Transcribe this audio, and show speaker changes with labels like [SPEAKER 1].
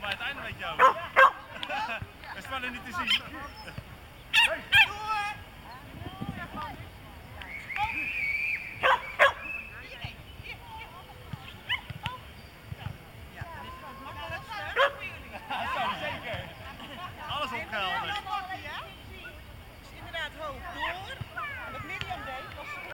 [SPEAKER 1] Maar het einde met jou. Dat is wel niet te zien.